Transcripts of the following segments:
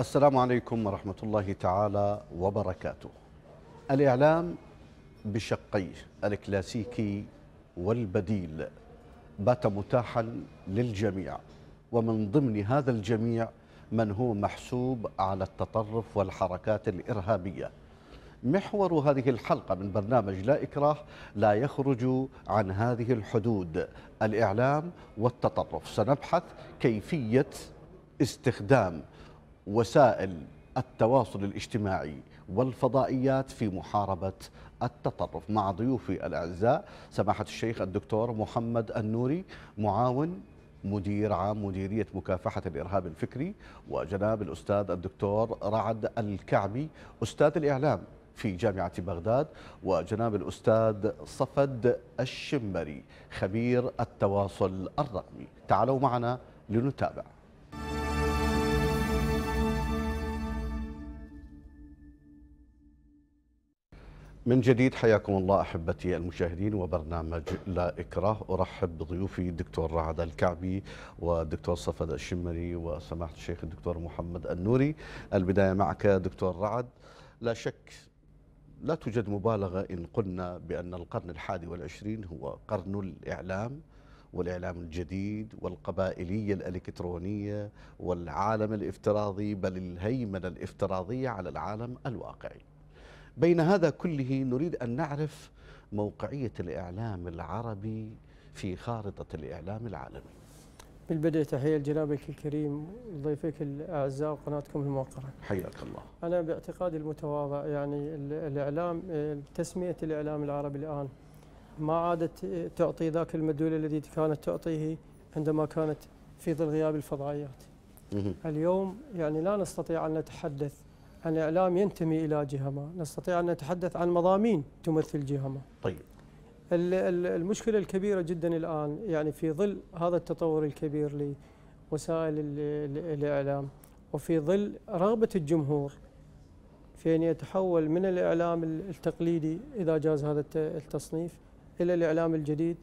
السلام عليكم ورحمة الله تعالى وبركاته. الإعلام بشقيه الكلاسيكي والبديل بات متاحا للجميع ومن ضمن هذا الجميع من هو محسوب على التطرف والحركات الإرهابية محور هذه الحلقة من برنامج لا إكراه لا يخرج عن هذه الحدود الإعلام والتطرف سنبحث كيفية استخدام وسائل التواصل الاجتماعي والفضائيات في محاربة التطرف مع ضيوفي الأعزاء. سماحة الشيخ الدكتور محمد النوري معاون مدير عام مديرية مكافحة الإرهاب الفكري وجناب الأستاذ الدكتور رعد الكعبي أستاذ الإعلام في جامعة بغداد وجناب الأستاذ صفد الشمري خبير التواصل الرقمي. تعالوا معنا لنتابع. من جديد حياكم الله أحبتي المشاهدين وبرنامج لا إكراه. أرحب بضيوفي الدكتور رعد الكعبي والدكتور صفد الشمري وسماحة الشيخ الدكتور محمد النوري. البداية معك دكتور رعد. لا شك لا توجد مبالغة إن قلنا بأن القرن الحادي والعشرين هو قرن الإعلام والإعلام الجديد والقبائلية الإلكترونية والعالم الافتراضي بل الهيمنة الافتراضية على العالم الواقعي. بين هذا كله نريد أن نعرف موقعية الإعلام العربي في خارطة الإعلام العالمي. بالبدء تحية لجنابك الكريم وضيفك الأعزاء وقناتكم الموقرة حياك الله. أنا باعتقادي المتواضع يعني الإعلام تسمية الإعلام العربي الآن ما عادت تعطي ذاك المدلول الذي كانت تعطيه عندما كانت في ظل غياب الفضائيات. اليوم يعني لا نستطيع أن نتحدث عن إعلام ينتمي إلى جهة ما نستطيع أن نتحدث عن مضامين تمثل جهة ما طيب المشكلة الكبيرة جدا الآن يعني في ظل هذا التطور الكبير لوسائل الإعلام وفي ظل رغبة الجمهور في أن يتحول من الإعلام التقليدي إذا جاز هذا التصنيف إلى الإعلام الجديد.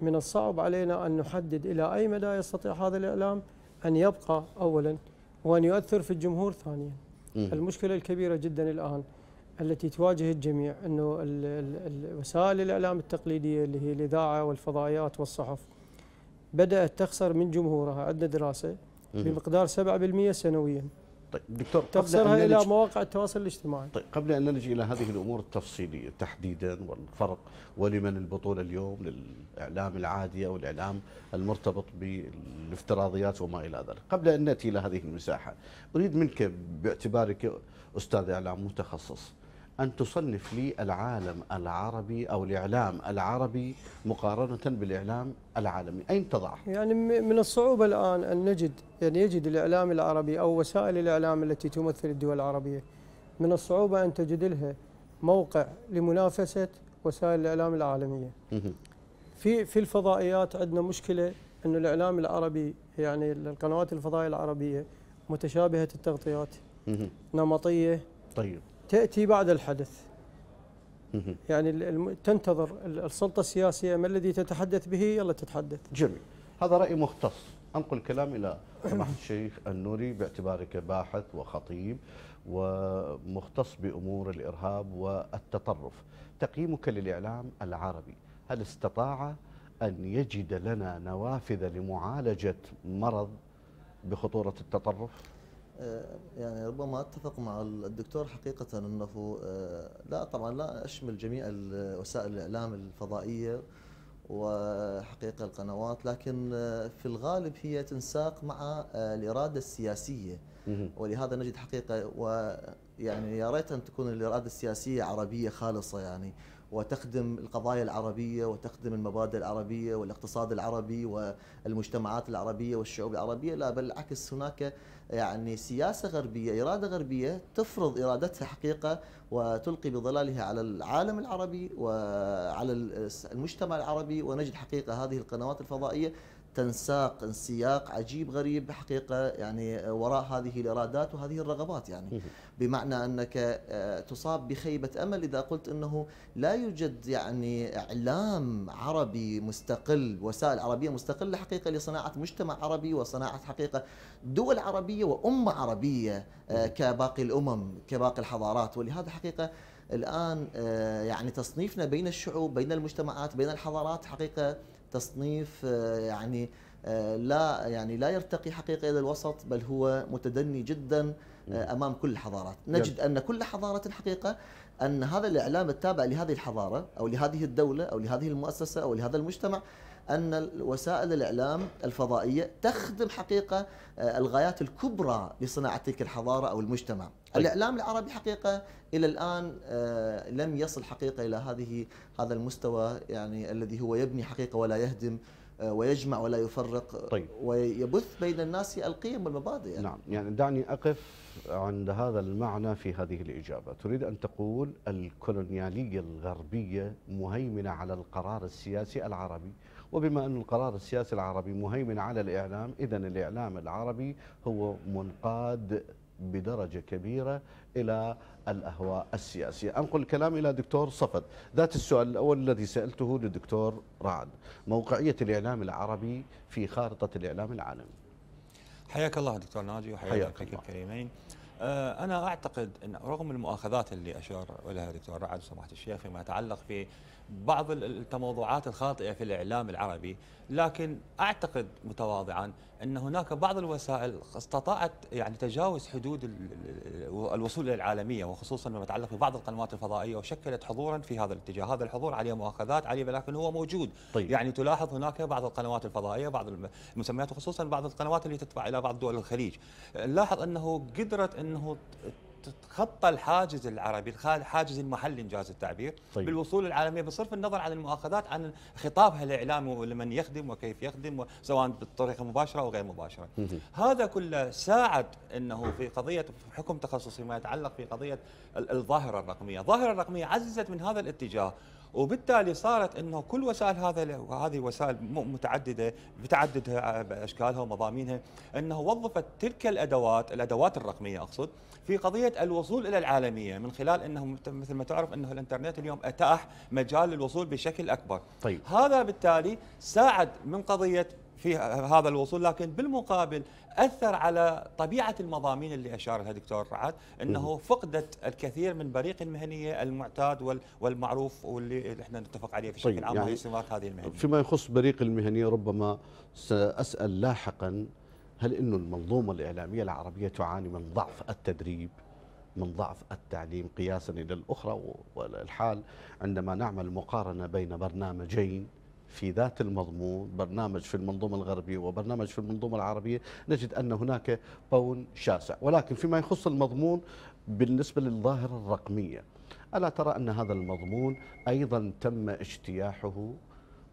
من الصعب علينا أن نحدد إلى أي مدى يستطيع هذا الإعلام أن يبقى أولا وأن يؤثر في الجمهور ثانيا. المشكلة الكبيرة جدا الآن التي تواجه الجميع أنه وسائل الإعلام التقليدية اللي هي الإذاعة والفضائيات والصحف بدأت تخسر من جمهورها عندنا دراسة بمقدار 7% سنويا. طيب دكتور تخسرها إلى مواقع التواصل الاجتماعي. طيب قبل أن نلجا إلى هذه الأمور التفصيلية تحديدا والفرق ولمن البطولة اليوم للإعلام العادي أو الإعلام المرتبط بالافتراضيات وما إلى ذلك، قبل أن نأتي إلى هذه المساحة أريد منك باعتبارك أستاذ إعلام متخصص. أن تصنف لي العالم العربي أو الإعلام العربي مقارنة بالإعلام العالمي. أين تضعه؟ يعني من الصعوبة الآن أن نجد يعني يجد الإعلام العربي أو وسائل الإعلام التي تمثل الدول العربية. من الصعوبة أن تجد لها موقع لمنافسة وسائل الإعلام العالمية. في في الفضائيات عندنا مشكلة أن الإعلام العربي يعني القنوات الفضائية العربية متشابهة التغطيات. نمطية. طيب. تأتي بعد الحدث. يعني تنتظر السلطة السياسية ما الذي تتحدث به؟ يلا تتحدث. جميل. هذا رأي مختص. أنقل الكلام إلى سماحة الشيخ النوري باعتبارك باحث وخطيب ومختص بأمور الإرهاب والتطرف. تقييمك للإعلام العربي. هل استطاع أن يجد لنا نوافذ لمعالجة مرض بخطورة التطرف؟ آه، يعني ربما أتفق مع الدكتور حقيقة أنه آه، لا طبعا لا أشمل جميع وسائل الإعلام الفضائية وحقيقة القنوات لكن آه، في الغالب هي تنساق مع الإرادة السياسية. ولهذا نجد حقيقة ويعني يا ريت أن تكون الإرادة السياسية عربية خالصة يعني. وتخدم القضايا العربية وتخدم المبادئ العربية والاقتصاد العربي والمجتمعات العربية والشعوب العربية لا بل العكس هناك يعني سياسة غربية إرادة غربية تفرض إرادتها حقيقة وتلقي بظلالها على العالم العربي وعلى المجتمع العربي ونجد حقيقة هذه القنوات الفضائية. تنساق انسياق عجيب غريب حقيقه يعني وراء هذه الايرادات وهذه الرغبات يعني. بمعنى أنك آه، تصاب بخيبة أمل إذا قلت إنه لا يوجد يعني إعلام عربي مستقل وسائل عربية مستقلة حقيقة لصناعة مجتمع عربي وصناعة حقيقة دول عربية وأمة عربية آه، كباقي الأمم كباقي الحضارات. ولهذا حقيقة الآن آه، يعني تصنيفنا بين الشعوب بين المجتمعات بين الحضارات حقيقة تصنيف آه، يعني آه، لا يعني لا يرتقي حقيقة إلى الوسط بل هو متدني جدا آه، أمام كل الحضارات، نجد أن كل حضارة حقيقه أن هذا الإعلام التابع لهذه الحضارة أو لهذه الدولة أو لهذه المؤسسة أو لهذا المجتمع أن وسائل الإعلام الفضائية تخدم حقيقة الغايات الكبرى لصناعة تلك الحضارة أو المجتمع. طيب. الإعلام العربي حقيقة إلى الآن آه، لم يصل حقيقة إلى هذه هذا المستوى يعني الذي هو يبني حقيقة ولا يهدم آه، ويجمع ولا يفرق طيب. ويبث بين الناس القيم والمبادئ يعني. نعم يعني دعني أقف عند هذا المعنى في هذه الإجابة تريد أن تقول الكولونيالية الغربية مهيمنة على القرار السياسي العربي وبما أن القرار السياسي العربي مهيمن على الإعلام إذا الإعلام العربي هو منقاد بدرجة كبيرة إلى الأهواء السياسية. أنقل الكلام إلى دكتور صفد. ذات السؤال الأول الذي سألته للدكتور رعد. موقعية الإعلام العربي في خارطة الإعلام العالمي. حياك الله دكتور ناجي حياك وحياك الله. الكريمين. آه، أنا أعتقد إن رغم المؤاخذات اللي أشار إليها دكتور رعد سماحة الشيخ فيما يتعلق في بعض ال- التموضعات الخاطئة في الإعلام العربي لكن أعتقد متواضعا أن هناك بعض الوسائل استطاعت يعني تجاوز حدود ال- ال- الوصول إلى العالمية وخصوصا ما يتعلق ببعض القنوات الفضائية وشكلت حضورا في هذا الاتجاه. هذا الحضور عليه مؤاخذات عليه لكن هو موجود. طيب. يعني تلاحظ هناك بعض القنوات الفضائية بعض المسميات وخصوصا بعض القنوات اللي تتبع إلى بعض دول الخليج. نلاحظ أنه قدرت أنه تتخطى الحاجز العربي الحاجز المحلي انجاز التعبير طيب. بالوصول العالمية بصرف النظر عن المؤاخذات عن خطابها الإعلامي لمن يخدم وكيف يخدم سواء بالطريقة مباشرة أو غير مباشرة. هذا كله ساعد إنه في قضية حكم تخصصي ما يتعلق في قضية ال- الظاهرة الرقمية، الظاهرة الرقمية عززت من هذا الاتجاه. وبالتالي صارت إنه كل وسائل هذا وهذه وسائل متعددة بتعدد أشكالها ومضامينها إنه وظفت تلك الأدوات الأدوات الرقمية أقصد في قضية الوصول إلى العالمية من خلال انه مثل ما تعرف إنه الإنترنت اليوم أتاح مجال للوصول بشكل أكبر طيب. هذا بالتالي ساعد من قضية في هذا الوصول لكن بالمقابل أثر على طبيعة المضامين اللي اشار لها دكتور رعد إنه فقدت الكثير من بريق المهنية المعتاد وال- والمعروف واللي إحنا نتفق عليه في طيب، عام يعني وهي سمات هذه المهنية. فيما يخص بريق المهنية ربما سأسأل لاحقا هل أن المنظومة الإعلامية العربية تعاني من ضعف التدريب من ضعف التعليم قياسا إلى الأخرى والحال عندما نعمل مقارنة بين برنامجين في ذات المضمون برنامج في المنظومة الغربية وبرنامج في المنظومة العربية نجد أن هناك بون شاسع. ولكن فيما يخص المضمون بالنسبة للظاهرة الرقمية ألا ترى أن هذا المضمون أيضا تم اجتياحه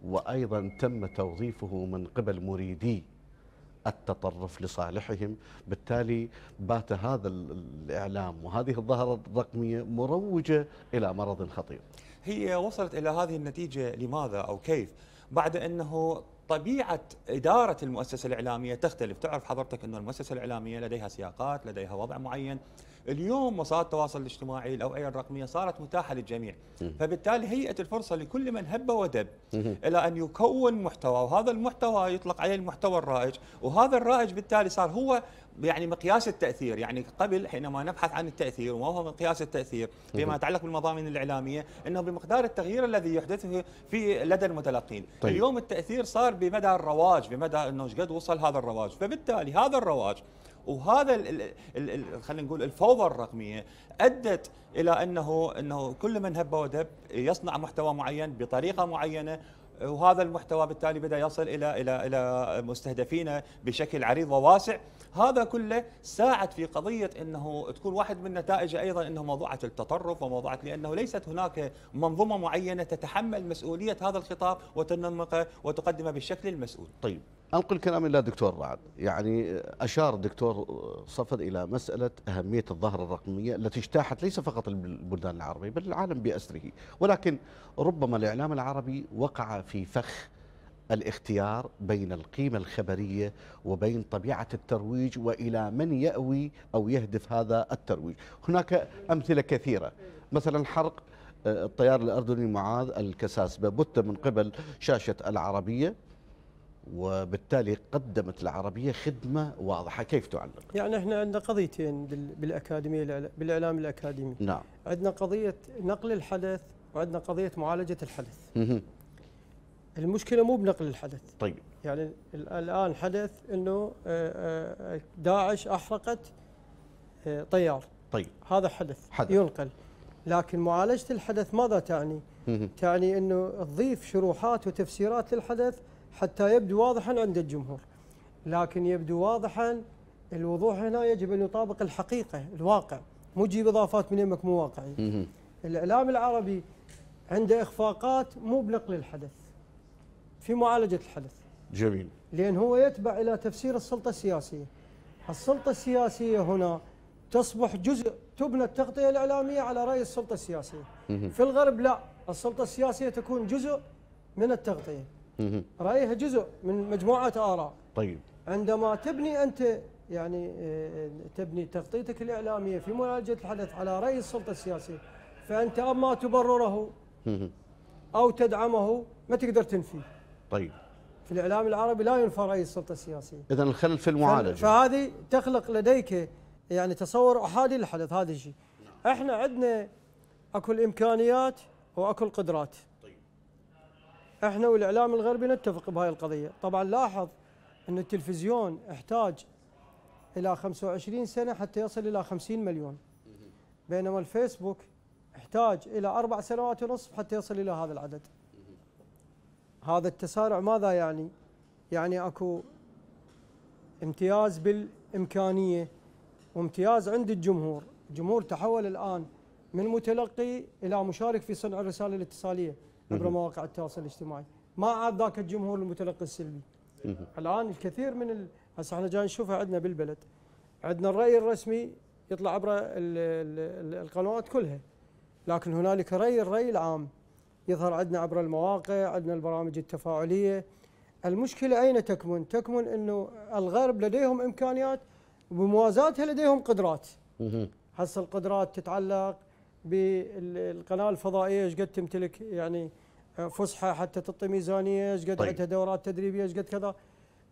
وأيضا تم توظيفه من قبل مريدي التطرف لصالحهم؟ بالتالي بات هذا ال- الإعلام وهذه الظاهرة الرقمية مروجة إلى مرض خطير. هي وصلت إلى هذه النتيجة لماذا أو كيف؟ بعد إنه طبيعة إدارة المؤسسة الإعلامية تختلف، تعرف حضرتك إنه المؤسسة الإعلامية لديها سياقات، لديها وضع معين. اليوم وسائل التواصل الاجتماعي الاوعيه الرقمية صارت متاحة للجميع، فبالتالي هيئت الفرصة لكل من هب ودب إلى أن يكون محتوى وهذا المحتوى يطلق عليه المحتوى الرائج، وهذا الرائج بالتالي صار هو يعني مقياس التأثير، يعني قبل حينما نبحث عن التأثير وما هو مقياس التأثير فيما يتعلق بالمضامين الإعلامية إنه بمقدار التغيير الذي يحدثه في لدى المتلقين، طيب. اليوم التأثير صار بمدى الرواج، بمدى إنه إيش قد وصل هذا الرواج، فبالتالي هذا الرواج وهذا خلينا نقول الفوضى الرقمية أدت إلى انه إنه كل من هب ودب يصنع محتوى معين بطريقة معينة وهذا المحتوى بالتالي بدأ يصل إلى إلى إلى مستهدفين بشكل عريض وواسع. هذا كله ساعد في قضية إنه تكون واحد من نتائجه أيضا إنه موضوعة التطرف وموضوعة لأنه ليست هناك منظومة معينة تتحمل مسؤولية هذا الخطاب وتنمقه وتقدمه بالشكل المسؤول. طيب. أنقل كلام إلى دكتور رعد. يعني أشار الدكتور صفد إلى مسألة أهمية الظاهرة الرقمية التي اجتاحت ليس فقط البلدان العربية بل العالم بأسره. ولكن ربما الإعلام العربي وقع في فخ الاختيار بين القيمة الخبرية وبين طبيعة الترويج وإلى من يأوي أو يهدف هذا الترويج. هناك أمثلة كثيرة. مثلا حرق آه، الطيار الأردني معاذ الكساسبة بت من قبل شاشة العربية وبالتالي قدمت العربية خدمة واضحة. كيف تعلق؟ يعني إحنا عندنا قضيتين بال- بالأكاديمية الإعلا- بالإعلام الأكاديمي. نعم. عندنا قضية نقل الحدث وعندنا قضية معالجة الحدث. المشكلة مو بنقل الحدث. طيب. يعني ال- الآن حدث إنه آه، آه، داعش أحرقت آه، طيار. طيب. هذا حدث, حدث. ينقل. لكن معالجة الحدث ماذا تعني. تعني إنه تضيف شروحات وتفسيرات للحدث حتى يبدو واضحا عند الجمهور. لكن يبدو واضحا الوضوح هنا يجب أن يطابق الحقيقة الواقع. مو تجيب إضافات من يمك مو واقعي. الإعلام العربي عنده إخفاقات مو بنقل الحدث. في معالجة الحدث. جميل. لأن هو يتبع إلى تفسير السلطة السياسية. السلطة السياسية هنا تصبح جزء تبنى التغطية الإعلامية على رأي السلطة السياسية. مهم. في الغرب لا. السلطة السياسية تكون جزء من التغطية. مهم. رأيها جزء من مجموعه آراء. طيب. عندما تبني أنت يعني آه، تبني تغطيتك الإعلامية في معالجة الحدث على رأي السلطة السياسية فأنت أما تبرره. أو تدعمه ما تقدر تنفيه. طيب. في الإعلام العربي لا ينفى راي السلطة السياسية. اذا الخلل في المعالجة. فهذه تخلق لديك يعني تصور أحادي للحدث هذا الشيء. إحنا عندنا أكو الإمكانيات وأكو القدرات. إحنا والإعلام الغربي نتفق بهاي القضية. طبعا لاحظ إن التلفزيون احتاج إلى 25 سنة حتى يصل إلى 50 مليون. بينما الفيسبوك احتاج إلى أربع سنوات ونصف حتى يصل إلى هذا العدد. هذا التسارع ماذا يعني؟ يعني أكو امتياز بالإمكانية وامتياز عند الجمهور. الجمهور تحول الآن من متلقي إلى مشارك في صنع الرسالة الاتصالية عبر. مواقع التواصل الاجتماعي. ما عاد ذاك الجمهور المتلقي السلبي. الآن الكثير من ال... هسه إحنا جاي نشوفها عندنا بالبلد. عندنا الرأي الرسمي يطلع عبر ال... ال... ال- القنوات كلها لكن هنالك رأي الرأي العام. يظهر عندنا عبر المواقع عندنا البرامج التفاعلية. المشكلة أين تكمن؟ تكمن إنه الغرب لديهم إمكانيات وبموازاتها لديهم قدرات. هسه القدرات تتعلق بالقناة الفضائية إيش قد تمتلك يعني فسحة حتى تعطي ميزانية إيش قد طيب. عندها دورات تدريبية إيش قد كذا.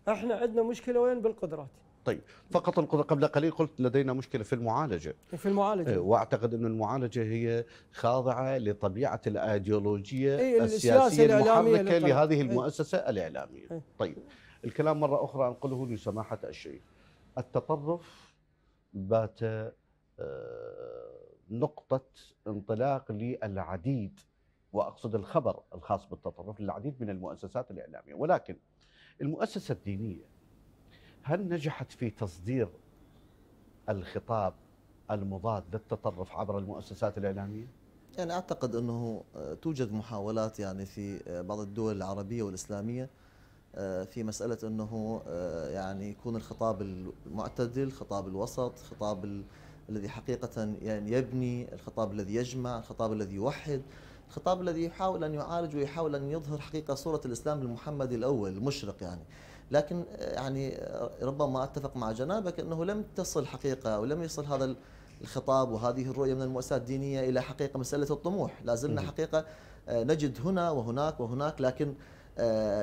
إحنا عندنا مشكلة وين؟ بالقدرات. طيب فقط قبل قليل قلت لدينا مشكلة في المعالجة في المعالجة إيه، وأعتقد أن المعالجة هي خاضعة لطبيعة الأيديولوجية إيه، المحركة للقناة. لهذه إيه. المؤسسة الإعلامية إيه. طيب الكلام مرة أخرى أنقله لسماحة الشيخ التطرف بات آه، نقطة انطلاق للعديد وأقصد الخبر الخاص بالتطرف للعديد من المؤسسات الإعلامية ولكن المؤسسة الدينية هل نجحت في تصدير الخطاب المضاد للتطرف عبر المؤسسات الإعلامية؟ يعني أعتقد أنه آه، توجد محاولات يعني في آه، بعض الدول العربية والإسلامية آه، في مسألة أنه آه، يعني يكون الخطاب المعتدل، الخطاب الوسط، الخطاب ال- الذي حقيقة يعني يبني، الخطاب الذي يجمع، الخطاب الذي يوحد، الخطاب الذي يحاول أن يعالج ويحاول أن يظهر حقيقة صورة الإسلام المحمدي الأول المشرق يعني. لكن آه، يعني آه، ربما أتفق مع جنابك أنه لم تصل حقيقة ولم يصل هذا ال- الخطاب وهذه الرؤية من المؤسسات الدينية إلى حقيقة مسألة الطموح، لا زلنا. حقيقة آه، نجد هنا وهناك وهناك لكن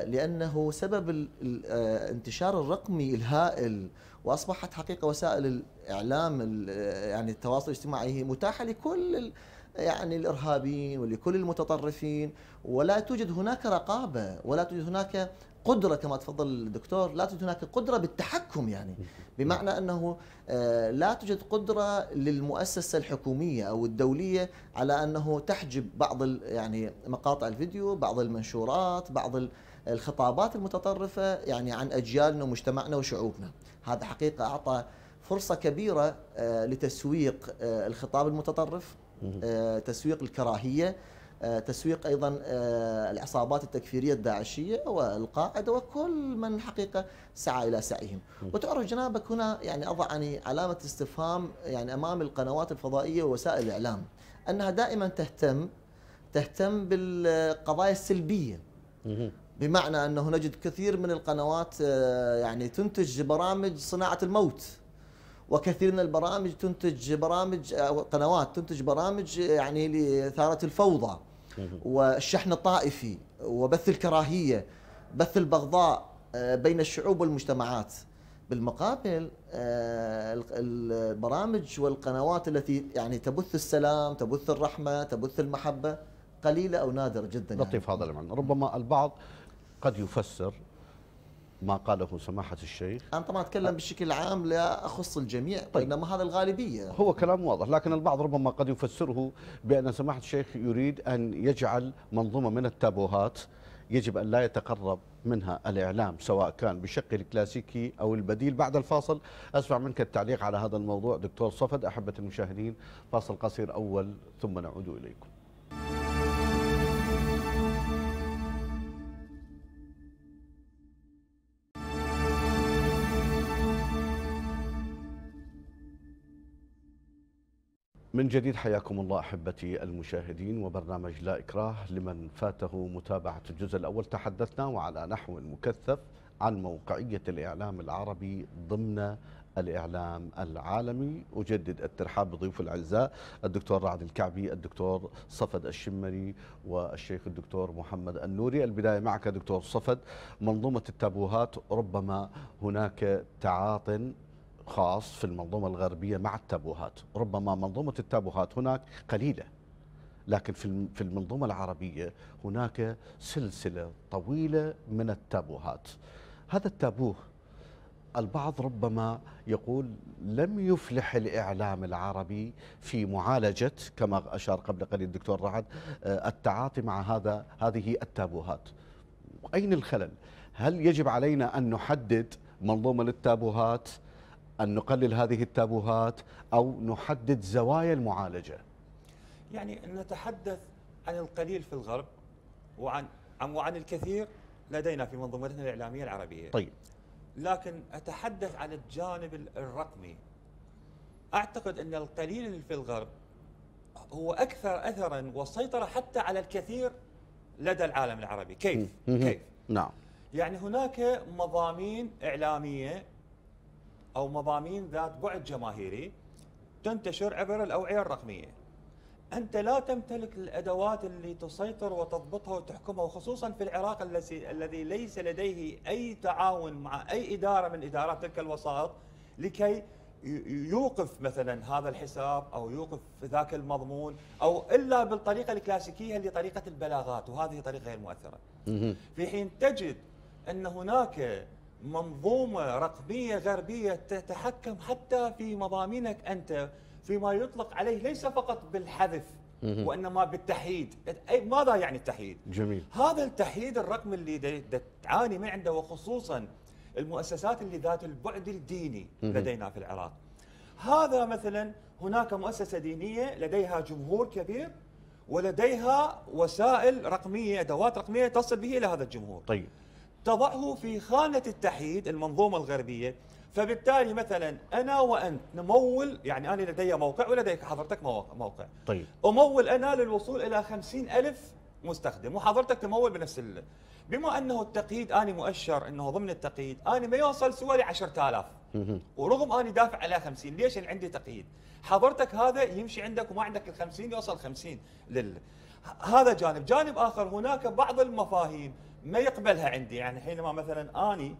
لأنه سبب ال- ال- آه، انتشار الرقمي الهائل وأصبحت حقيقة وسائل الإعلام ال- يعني التواصل الاجتماعي هي متاحة لكل يعني الإرهابيين ولكل المتطرفين ولا توجد هناك رقابة ولا توجد هناك قدرة كما تفضل الدكتور لا توجد هناك قدرة بالتحكم يعني بمعنى أنه آه، لا توجد قدرة للمؤسسة الحكومية أو الدولية على أنه تحجب بعض يعني مقاطع الفيديو، بعض المنشورات، بعض ال- الخطابات المتطرفة يعني عن أجيالنا ومجتمعنا وشعوبنا. هذا حقيقة أعطى فرصة كبيرة آه، لتسويق آه، الخطاب المتطرف، تسويق الكراهية، آه، تسويق أيضا آه، العصابات التكفيرية الداعشية والقاعدة وكل من حقيقة سعى إلى سعيهم. وتعرف جنابك هنا يعني أضع يعني علامة استفهام يعني أمام القنوات الفضائية ووسائل الإعلام أنها دائما تهتم تهتم بالقضايا السلبية. بمعنى أنه نجد كثير من القنوات آه، يعني تنتج برامج صناعة الموت وكثير من البرامج تنتج برامج أو قنوات تنتج برامج يعني لإثارة الفوضى. والشحن الطائفي وبث الكراهية بث البغضاء آه، بين الشعوب والمجتمعات. بالمقابل آه، ال- البرامج والقنوات التي يعني تبث السلام تبث الرحمة تبث المحبة قليلة أو نادرة جدا. يعني. لطيف هذا المعنى ربما البعض قد يفسر ما قاله سماحة الشيخ. أنا طبعا أتكلم بشكل عام لا أخص الجميع طيب. بينما هذا الغالبية. هو كلام واضح لكن البعض ربما قد يفسره بأن سماحة الشيخ يريد أن يجعل منظومة من التابوهات يجب أن لا يتقرب منها الإعلام سواء كان بشكل كلاسيكي أو البديل. بعد الفاصل أسمع منك التعليق على هذا الموضوع. دكتور صفد أحبة المشاهدين فاصل قصير أول ثم نعود إليكم. من جديد حياكم الله أحبتي المشاهدين وبرنامج لا إكراه لمن فاته متابعة الجزء الأول. تحدثنا وعلى نحو مكثف عن موقعية الإعلام العربي ضمن الإعلام العالمي. أجدد الترحاب بضيوف الأعزاء الدكتور رعد الكعبي الدكتور صفد الشمري والشيخ الدكتور محمد النوري. البداية معك دكتور صفد منظومة التابوهات ربما هناك تعاط خاص في المنظومة الغربية مع التابوهات. ربما منظومة التابوهات هناك قليلة لكن في الم- في المنظومة العربية هناك سلسلة طويلة من التابوهات. هذا التابوه البعض ربما يقول لم يفلح الإعلام العربي في معالجة كما أشار قبل قليل الدكتور رعد آه، التعاطي مع هذا هذه التابوهات. أين الخلل؟ هل يجب علينا أن نحدد منظومة للتابوهات؟ أن نقلل هذه التابوهات أو نحدد زوايا المعالجة. يعني نتحدث عن القليل في الغرب وعن عن وعن الكثير لدينا في منظومتنا الإعلامية العربية. طيب. لكن أتحدث عن الجانب ال- الرقمي. أعتقد أن القليل في الغرب هو أكثر اثرا وسيطرة حتى على الكثير لدى العالم العربي. كيف. كيف؟ نعم. يعني هناك مضامين إعلامية أو مضامين ذات بعد جماهيري تنتشر عبر الأوعية الرقمية. أنت لا تمتلك الأدوات اللي تسيطر وتضبطها وتحكمها وخصوصا في العراق الذي ليس لديه أي تعاون مع أي إدارة من إدارات تلك الوسائط لكي يوقف مثلا هذا الحساب أو يوقف ذاك المضمون أو إلا بالطريقة الكلاسيكية اللي طريقة البلاغات وهذه طريقة غير مؤثرة. في حين تجد أن هناك منظومة رقمية غربية تتحكم حتى في مضامينك أنت فيما يطلق عليه ليس فقط بالحذف مهم. وإنما بالتحييد، أي ماذا يعني التحييد؟ جميل هذا التحييد الرقمي اللي تعاني من عنده وخصوصا المؤسسات اللي ذات البعد الديني. لدينا في العراق. هذا مثلا هناك مؤسسة دينية لديها جمهور كبير ولديها وسائل رقمية أدوات رقمية تصل به إلى هذا الجمهور. طيب تضعه في خانة التحييد المنظومة الغربية. فبالتالي مثلا أنا وأنت نمول يعني أنا لدي موقع ولديك حضرتك مو- موقع. طيب. أمول أنا للوصول إلى خمسين ألف مستخدم وحضرتك تمول بنفس ال... بما أنه التقييد أنا مؤشر أنه ضمن التقييد أنا ما يوصل سوى ل 10000 مهم. ورغم أني دافع على 50 ليش أنا عندي تقييد؟ حضرتك هذا يمشي عندك وما عندك ال 50 يوصل 50 لل هذا جانب. جانب آخر هناك بعض المفاهيم. ما يقبلها عندي. يعني حينما مثلا أني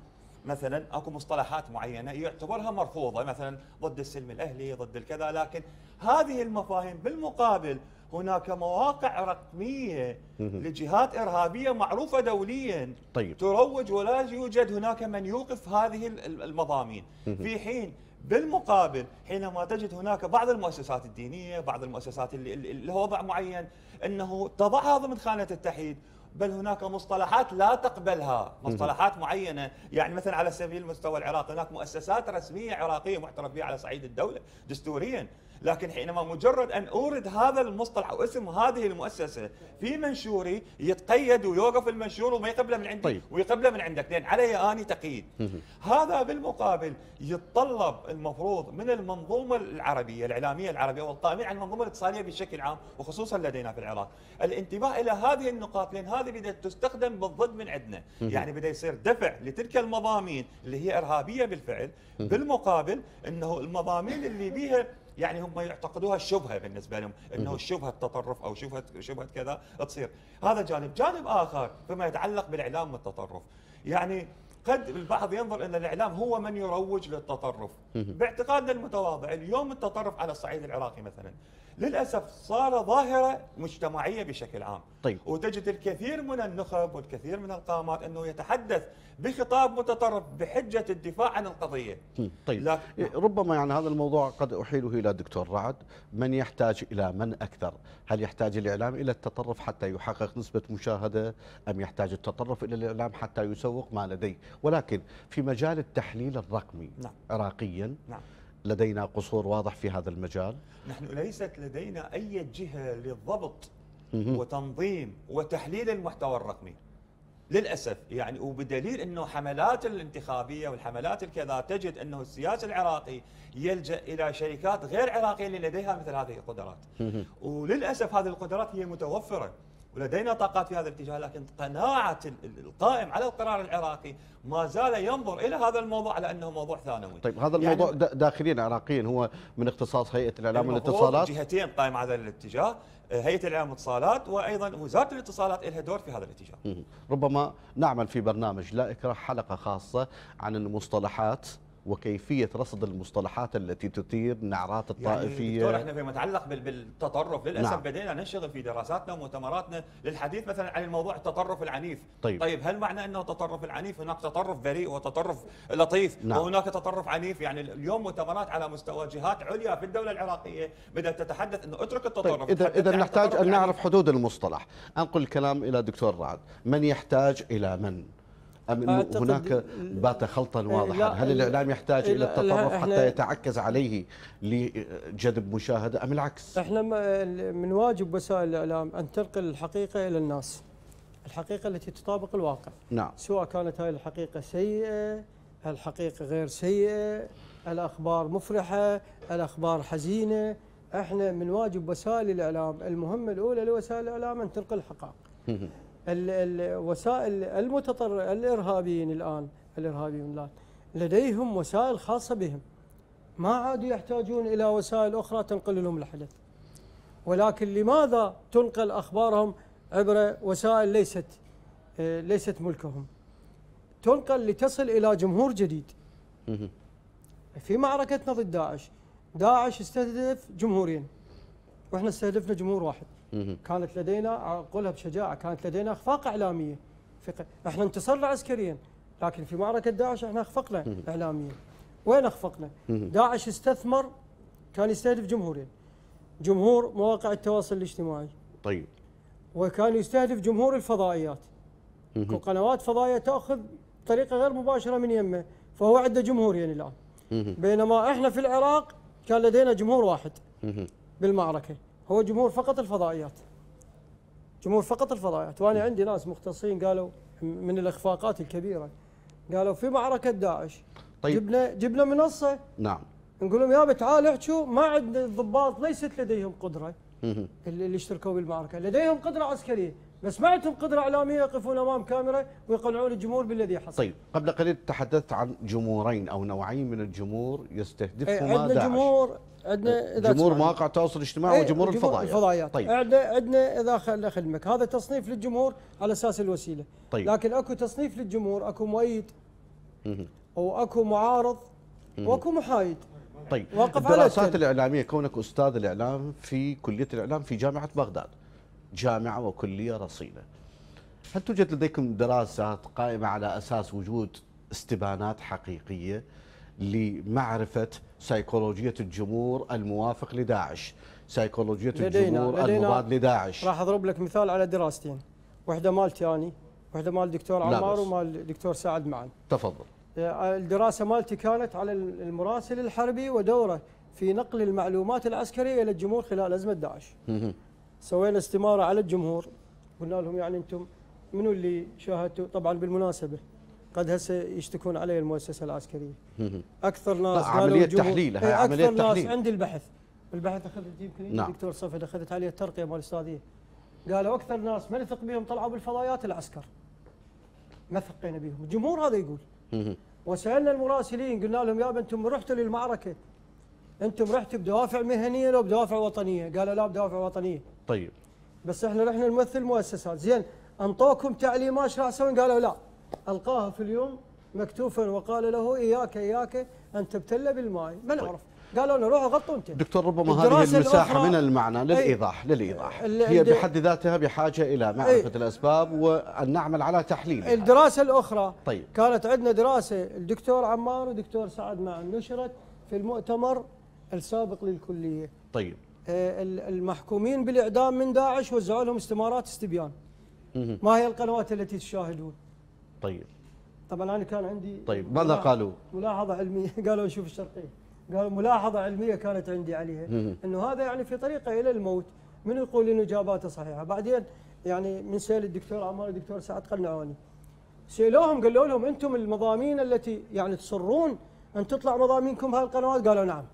مثلا أكو مصطلحات معينة يعتبرها مرفوضة مثلا ضد السلم الأهلي ضد الكذا لكن هذه المفاهيم بالمقابل هناك مواقع رقمية. لجهات إرهابية معروفة دوليا طيب. تروج ولا يوجد هناك من يوقف هذه ال- ال- المضامين. في حين بالمقابل حينما تجد هناك بعض المؤسسات الدينية بعض المؤسسات اللي, اللي اللي له وضع معين إنه تضعها ضمن خانة التحييد بل هناك مصطلحات لا تقبلها مصطلحات معينة. يعني مثلا على سبيل المستوى العراقي هناك مؤسسات رسمية عراقية معترف بها على صعيد الدولة دستوريا. لكن حينما مجرد أن أورد هذا المصطلح أو اسم هذه المؤسسة في منشوري يتقيد ويوقف المنشور وما يقبله من عندي طيب. ويقبله من عندك. لأن علي آني تقييد. هذا بالمقابل يتطلب المفروض من المنظومة العربية الإعلامية العربية والقائمين على المنظومة الاتصاليه بشكل عام وخصوصا لدينا في العراق الانتباه إلى هذه النقاط لأن هذه بدأت تستخدم بالضد من عندنا. يعني بدأ يصير دفع لتلك المضامين اللي هي إرهابية بالفعل بالمقابل إنه المضامين اللي بيها يعني هم يعتقدوها الشبهه بالنسبة لهم إنه الشبهه التطرف أو شبهه شبهة كذا تصير. هذا جانب. جانب آخر فيما يتعلق بالإعلام والتطرف. يعني قد البعض ينظر إن الإعلام هو من يروج للتطرف. باعتقادنا المتواضع اليوم التطرف على الصعيد العراقي مثلا للأسف صار ظاهرة مجتمعية بشكل عام. طيب. وتجد الكثير من النخب والكثير من القامات أنه يتحدث بخطاب متطرف بحجة الدفاع عن القضية. طيب. لا- ربما يعني هذا الموضوع قد أحيله إلى دكتور رعد. من يحتاج إلى من أكثر؟ هل يحتاج الإعلام إلى التطرف حتى يحقق نسبة مشاهدة؟ أم يحتاج التطرف إلى الإعلام حتى يسوق ما لديه؟ ولكن في مجال التحليل الرقمي نعم. عراقيا نعم. لدينا قصور واضح في هذا المجال؟ نحن ليست لدينا أي جهة للضبط. وتنظيم وتحليل المحتوى الرقمي. للأسف يعني وبدليل إنه حملات الانتخابية والحملات الكذا تجد إنه السياسي العراقي يلجأ إلى شركات غير عراقية اللي لديها مثل هذه القدرات. وللأسف هذه القدرات هي متوفرة. ولدينا طاقات في هذا الاتجاه لكن ال- القائم على القرار العراقي ما زال ينظر إلى هذا الموضوع على أنه موضوع ثانوي. طيب هذا يعني الموضوع دا- داخليا عراقيا هو من اختصاص هيئة الإعلام المفروض والاتصالات؟ جهتين قائمه على هذا الاتجاه هيئة الإعلام والاتصالات وأيضا وزارة الاتصالات لها دور في هذا الاتجاه. ربما نعمل في برنامج لا إكراه حلقة خاصة عن المصطلحات وكيفية رصد المصطلحات التي تثير نعرات يعني دكتور الطائفية إحنا فيما يتعلق بال- بالتطرف للأسف نعم. بدينا ننشغل في دراساتنا ومؤتمراتنا للحديث مثلا عن الموضوع التطرف العنيف. طيب. طيب هل معنى إنه تطرف العنيف؟ هناك تطرف بريء وتطرف لطيف. نعم. وهناك تطرف عنيف. يعني اليوم مؤتمرات على مستوى جهات عليا في الدولة العراقية بدأت تتحدث إنه اترك التطرف. طيب إذا عن نحتاج التطرف أن العنيف. نعرف حدود المصطلح. أنقل الكلام إلى دكتور رعد. من يحتاج إلى من؟ أم أنه أعتقد- هناك بات خلطا واضحا؟ لا، هل الإعلام يحتاج إلى لا، لا، التطرف حتى يتعكز عليه لجذب مشاهدة أم العكس؟ إحنا من واجب وسائل الإعلام أن تنقل الحقيقة إلى الناس. الحقيقة التي تطابق الواقع، نعم. سواء كانت هاي الحقيقة سيئة، الحقيقة غير سيئة، الأخبار مفرحة، الأخبار حزينة، إحنا من واجب وسائل الإعلام المهمة الأولى لوسائل الإعلام أن تنقل الحقائق. ال- الوسائل المتطر الإرهابيين الآن الإرهابيون الآن. لديهم وسائل خاصة بهم. ما عادوا يحتاجون إلى وسائل أخرى تنقل لهم الحدث. ولكن لماذا تنقل أخبارهم عبر وسائل ليست ليست ملكهم؟ تنقل لتصل إلى جمهور جديد. في معركتنا ضد داعش. داعش استهدف جمهورين. وإحنا استهدفنا جمهور واحد. كانت لدينا اقولها بشجاعة كانت لدينا أخفاق إعلامية. إحنا انتصرنا عسكريا لكن في معركة داعش إحنا أخفقنا اعلاميا. وين أخفقنا؟ داعش استثمر كان يستهدف جمهورين. جمهور مواقع التواصل الاجتماعي. طيب. وكان يستهدف جمهور الفضائيات. وقنوات فضائية تأخذ بطريقه غير مباشرة من يمه فهو عنده جمهورين الآن. بينما إحنا في العراق كان لدينا جمهور واحد. بالمعركة. هو جمهور فقط الفضائيات. جمهور فقط الفضائيات. وأنا عندي ناس مختصين قالوا من الإخفاقات الكبيرة قالوا في معركة داعش طيب. جبنا جبنا منصة. نعم. نقول لهم يابا تعالوا احكوا ما عندنا الضباط ليست لديهم قدرة. اللي اشتركوا بالمعركة. لديهم قدرة عسكرية بس ما عندهم قدرة إعلامية يقفون أمام كاميرا ويقنعون الجمهور بالذي حصل. طيب قبل قليل تحدثت عن جمهورين أو نوعين من الجمهور إيه، يستهدفهما عندنا داعش جمهور عندنا إذا جمهور. مواقع التواصل الاجتماعي إيه، وجمهور الفضائيات الفضائيات. طيب. عندنا عندنا إذا خل اخدمك هذا تصنيف للجمهور على أساس الوسيلة. طيب. لكن أكو تصنيف للجمهور أكو مؤيد. واكو معارض. وأكو محايد. طيب. وقف على الدراسات الكل. الإعلامية كونك أستاذ الإعلام في كلية الإعلام في جامعة بغداد. جامعة وكلية رصينة. هل توجد لديكم دراسات قائمة على أساس وجود استبانات حقيقية؟ لمعرفة سيكولوجية الجمهور الموافق لداعش. سيكولوجية لدينا- الجمهور لدينا- المضاد لداعش. راح أضرب لك مثال على دراستين. واحدة مالتي اني واحدة مال دكتور لا عمار. ومال دكتور سعد معا تفضل. آه، الدراسة مالتي كانت على المراسل الحربي ودورة في نقل المعلومات العسكرية إلى الجمهور خلال أزمة داعش. سوينا استمارة على الجمهور. قلنا لهم يعني أنتم منو اللي شاهدتوا؟ طبعا بالمناسبة. قد هسه يشتكون علي المؤسسة العسكرية. أكثر ناس الجمهور- تحليل، هاي إيه، عملية أكثر ناس تحليل. عندي البحث. البحث اخذت يمكن نعم. الدكتور صفد اخذت عليه الترقية مال الاستاذية. قالوا أكثر ناس ما نثق بهم طلعوا بالفضائيات العسكر. ما ثقينا بهم. الجمهور هذا يقول. وسألنا المراسلين قلنا لهم يابا أنتم رحتوا للمعركة. أنتم رحتوا بدوافع مهنية لو بدوافع وطنية. قالوا لا بدوافع وطنية. طيب. بس إحنا رحنا نمثل مؤسسات. زين أنطوكم تعليمات شو راح تسوون قالوا لا. ألقاها في اليوم مكتوفا وقال له إياك إياك أن تبتل بالماء. ما نعرف. قالوا له روحوا غطوا أنت. دكتور ربما هذه الأخرى- من المعنى للإيضاح ال- هي بحد ذاتها بحاجة إلى معرفة أي. الأسباب وأن نعمل على تحليلها. الدراسة الأخرى طيب. كانت عندنا دراسة الدكتور عمار ودكتور سعد معا. نشرت في المؤتمر السابق للكلية. طيب. آه، ال- المحكومين بالإعدام من داعش وزعوا لهم استمارات استبيان. ما هي القنوات التي تشاهدون؟ طيب. طبعا أنا كان عندي طيب ماذا قالوا؟ ملاحظة علمية. قالوا نشوف الشرقية. قالوا ملاحظة علمية كانت عندي عليها. إنه هذا يعني في طريقه إلى الموت. من يقول إنه إجاباته صحيحة. بعدين يعني من سال الدكتور عمار الدكتور سعد قنعوني. سالوهم قالوا لهم أنتم المضامين التي يعني تصرون أن تطلع مضامينكم هاي القنوات قالوا نعم.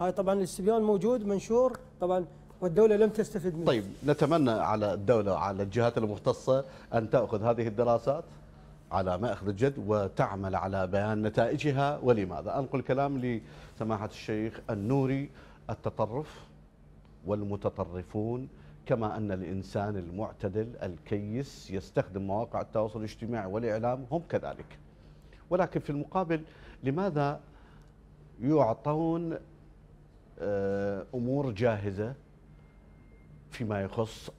هاي طبعا الاستبيان موجود منشور. طبعا والدولة لم تستفد منه. طيب نتمنى على الدولة وعلى الجهات المختصة أن تأخذ هذه الدراسات. على مأخذ الجد وتعمل على بيان نتائجها. ولماذا؟ أنقل كلام لسماحة الشيخ النوري التطرف والمتطرفون كما أن الإنسان المعتدل الكيس يستخدم مواقع التواصل الاجتماعي والإعلام هم كذلك. ولكن في المقابل لماذا يعطون آه، أمور جاهزة فيما يخص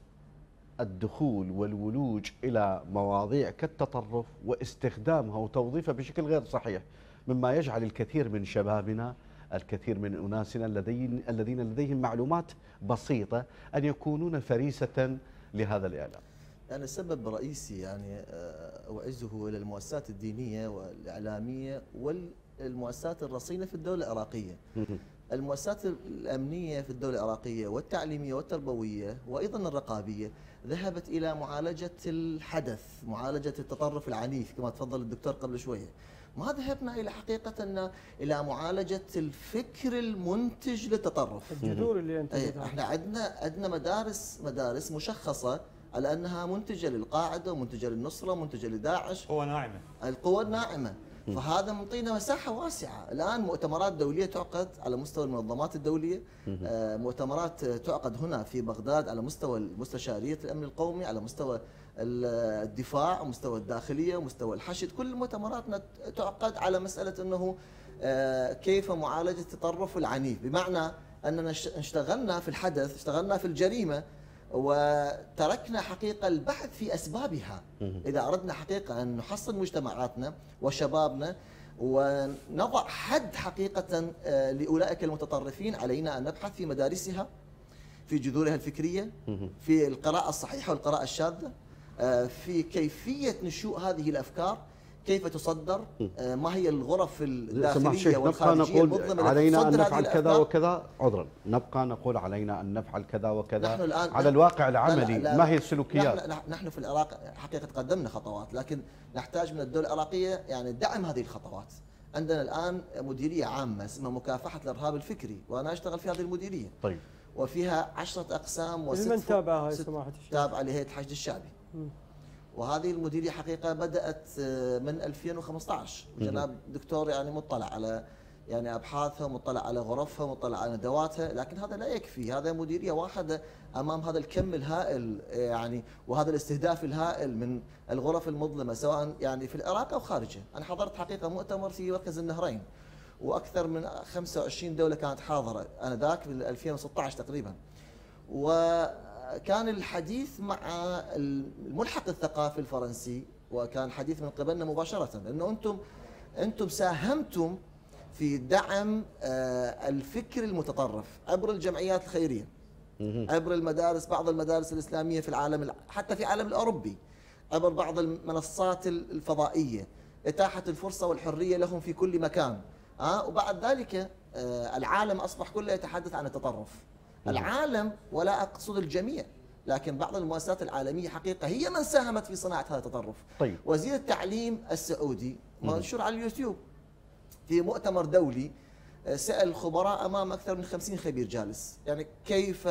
الدخول والولوج إلى مواضيع كالتطرف واستخدامها وتوظيفها بشكل غير صحيح مما يجعل الكثير من شبابنا الكثير من أناسنا الذين الذين لديهم معلومات بسيطة أن يكونون فريسة لهذا الإعلام. يعني السبب الرئيسي يعني آه، أوعزه إلى المؤسسات الدينية والإعلامية والمؤسسات الرصينة في الدولة العراقية المؤسسات الأمنية في الدولة العراقية والتعليمية والتربوية وأيضا الرقابية ذهبت إلى معالجة الحدث معالجة التطرف العنيف كما تفضل الدكتور قبل شوية. ما ذهبنا إلى حقيقة أن إلى معالجة الفكر المنتج للتطرف. الجذور اللي أنت أي إحنا عندنا عندنا مدارس مدارس مشخصة على أنها منتجة للقاعدة ومنتجه للنصرة ومنتجه لداعش. هو ناعمة. القوى الناعمة. فهذا منطينا مساحة واسعة. الآن مؤتمرات دولية تعقد على مستوى المنظمات الدولية. آه، مؤتمرات تعقد هنا في بغداد على مستوى مستشاريه الأمن القومي على مستوى ال- الدفاع ومستوى الداخلية ومستوى الحشد. كل مؤتمراتنا تعقد على مسألة إنه آه، كيف معالجة التطرف العنيف. بمعنى أننا اشت- اشتغلنا في الحدث اشتغلنا في الجريمة وتركنا حقيقة البحث في أسبابها. إذا أردنا حقيقة أن نحصن مجتمعاتنا وشبابنا ونضع حد حقيقة آه، لأولئك المتطرفين علينا أن نبحث في مدارسها في جذورها الفكرية في القراءة الصحيحة والقراءة الشاذة آه، في كيفية نشوء هذه الأفكار كيف تصدر؟ آه، ما هي الغرف سماحة نبقى والخارجية نقول علينا هذه نفعل كذا. وكذا. عذرا. نبقى نقول علينا أن نفعل كذا وكذا نحن الآن على الواقع لا- لا- العملي. لا- ما هي السلوكيات؟ نحن, نحن- نحن في العراق حقيقة قدمنا خطوات لكن نحتاج من الدولة العراقية يعني دعم هذه الخطوات. عندنا الآن مديرية عامة اسمها مكافحة الإرهاب الفكري وأنا أشتغل في هذه المديرية. طيب. وفيها عشرة أقسام وست لمن فروع- تابعها سماحة الشيخ؟ تابعة لهيئة الحشد الشعبي. وهذه المديرية حقيقة بدأت آه، من 2015 جناب دكتور يعني مطلع على يعني أبحاثها مطلع على غرفها مطلع على ندواتها لكن هذا لا يكفي. هذا مديرية واحدة أمام هذا الكم الهائل آه، يعني وهذا الاستهداف الهائل من الغرف المظلمة سواء يعني في العراق أو خارجه أنا حضرت حقيقة مؤتمر في مركز النهرين وأكثر من 25 دولة كانت حاضرة آنذاك في 2016 تقريبا. وكان الحديث مع الملحق الثقافي الفرنسي وكان حديث من قبلنا مباشرة انه أنتم أنتم ساهمتم في دعم آه، الفكر المتطرف عبر الجمعيات الخيرية عبر المدارس بعض المدارس الإسلامية في العالم الع- حتى في العالم الأوروبي عبر بعض المنصات الفضائية إتاحة الفرصة والحرية لهم في كل مكان ها وبعد ذلك آه، العالم أصبح كله يتحدث عن التطرف. العالم ولا أقصد الجميع لكن بعض المؤسسات العالمية حقيقة هي من ساهمت في صناعة هذا التطرف. طيب. وزير التعليم السعودي منشور على اليوتيوب. في مؤتمر دولي آه، سأل خبراء أمام أكثر من 50 خبير جالس. يعني كيف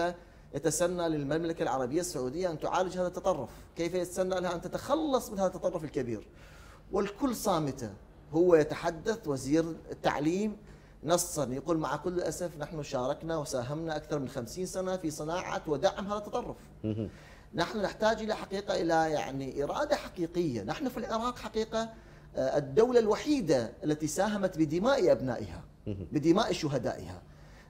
يتسنى للمملكة العربية السعودية أن تعالج هذا التطرف؟ كيف يتسنى لها أن تتخلص من هذا التطرف الكبير؟ والكل صامتة. هو يتحدث وزير التعليم نصا. يقول مع كل الأسف نحن شاركنا وساهمنا أكثر من 50 سنة في صناعة ودعم هذا التطرف. نحن نحتاج إلى حقيقة إلى يعني إرادة حقيقية. نحن في العراق حقيقة آه، الدولة الوحيدة التي ساهمت بدماء أبنائها بدماء شهدائها.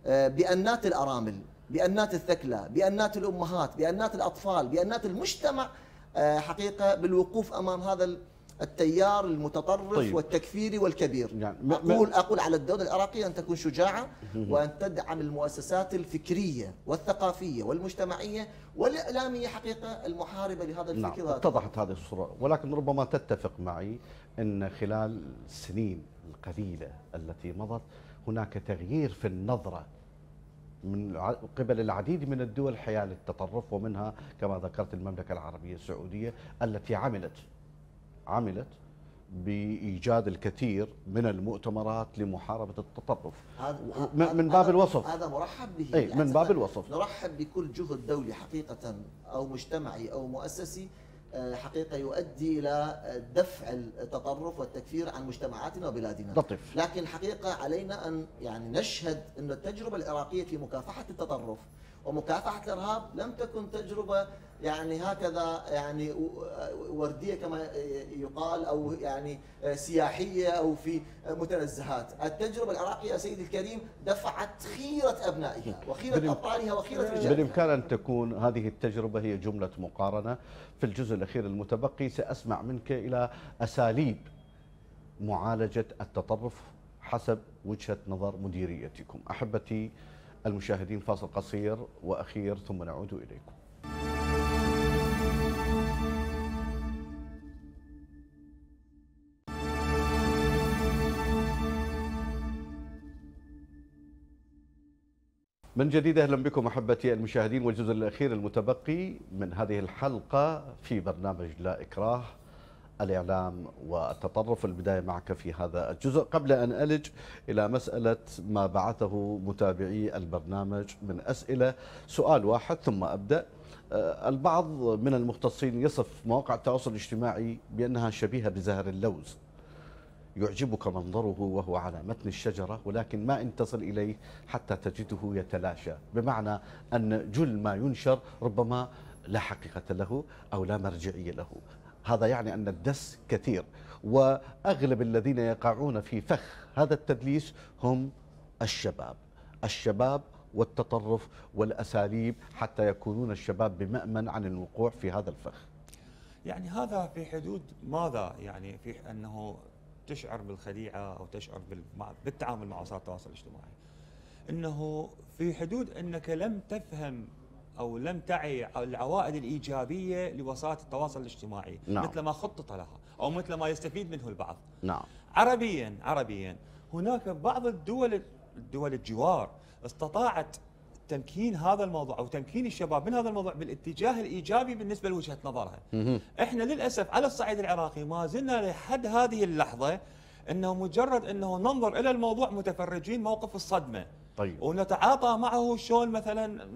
آه، بأنات الأرامل بأنات الثكلى بأنات الأمهات بأنات الأطفال بأنات المجتمع آه، حقيقة بالوقوف أمام هذا التيار المتطرف طيب. والتكفيري والكبير. يعني أقول أقول على الدولة العراقية أن تكون شجاعة وأن تدعم المؤسسات الفكرية والثقافية والمجتمعية والإعلامية حقيقة المحاربة لهذا نعم الفكر وهذا اتضحت هذه الصورة. ولكن ربما تتفق معي أن خلال السنين القليلة التي مضت هناك تغيير في النظرة من قبل العديد من الدول حيال التطرف ومنها كما ذكرت المملكة العربية السعودية التي عملت عملت بإيجاد الكثير من المؤتمرات لمحاربة التطرف هذا من- باب الوصف. هذا مرحب به أي، من باب الوصف. نرحب بكل جهد دولي حقيقة أو مجتمعي أو مؤسسي آه، حقيقة يؤدي إلى دفع التطرف والتكفير عن مجتمعاتنا وبلادنا لطف. لكن حقيقة علينا أن يعني نشهد أن التجربة العراقية في مكافحة التطرف ومكافحة الإرهاب لم تكن تجربة يعني هكذا يعني وردية كما يقال أو يعني سياحية أو في متنزهات. التجربة العراقية يا سيدي الكريم دفعت خيرة أبنائها وخيرة بالإم- أبطالها وخيرة رجالها. بالإمكان أن تكون هذه التجربة هي جملة مقارنة. في الجزء الأخير المتبقي سأسمع منك إلى أساليب معالجة التطرف حسب وجهة نظر مديريتكم. أحبتي المشاهدين فاصل قصير وأخير ثم نعود إليكم. من جديد أهلا بكم أحبتي المشاهدين والجزء الأخير المتبقي من هذه الحلقة في برنامج لا إكراه الإعلام والتطرف البداية معك في هذا الجزء. قبل أن ألج إلى مسألة ما بعثه متابعي البرنامج من أسئلة سؤال واحد ثم أبدأ. آه، البعض من المختصين يصف مواقع التواصل الاجتماعي بأنها شبيهة بزهر اللوز. يعجبك منظره وهو على متن الشجرة ولكن ما إن تصل إليه حتى تجده يتلاشى. بمعنى أن جل ما ينشر ربما لا حقيقة له أو لا مرجعية له. هذا يعني أن الدس كثير. وأغلب الذين يقعون في فخ هذا التدليس هم الشباب. الشباب والتطرف والأساليب حتى يكونون الشباب بمأمن عن الوقوع في هذا الفخ. يعني هذا في حدود ماذا؟ يعني في أنه تشعر بالخديعة أو تشعر بالتعامل مع وسائل التواصل الاجتماعي. إنه في حدود إنك لم تفهم أو لم تعي العوائد الإيجابية لوسائل التواصل الاجتماعي نعم. مثل ما خطط لها أو مثل ما يستفيد منه البعض. نعم. عربيا عربيا هناك بعض الدول الدول الجوار استطاعت تمكين هذا الموضوع أو تمكين الشباب من هذا الموضوع بالاتجاه الإيجابي بالنسبة لوجهة نظرها. إحنا للأسف على الصعيد العراقي ما زلنا لحد هذه اللحظة إنه مجرد إنه ننظر إلى الموضوع متفرجين موقف الصدمة طيب ونتعاطى معه شلون مثلا